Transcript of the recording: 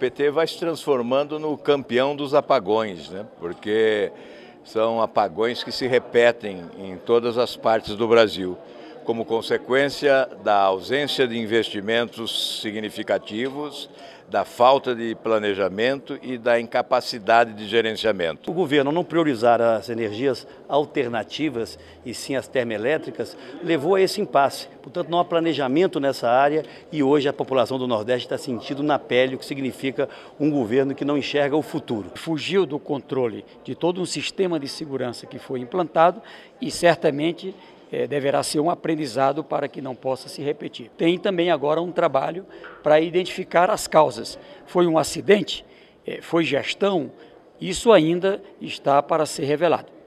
PT vai se transformando no campeão dos apagões, né? porque são apagões que se repetem em todas as partes do Brasil, como consequência da ausência de investimentos significativos, da falta de planejamento e da incapacidade de gerenciamento. O governo não priorizar as energias alternativas e sim as termoelétricas levou a esse impasse. Portanto, não há planejamento nessa área e hoje a população do Nordeste está sentindo na pele o que significa um governo que não enxerga o futuro. Fugiu do controle de todo um sistema de segurança que foi implantado e certamente é, deverá ser um aprendizado para que não possa se repetir. Tem também agora um trabalho para identificar as causas. Foi um acidente? É, foi gestão? Isso ainda está para ser revelado.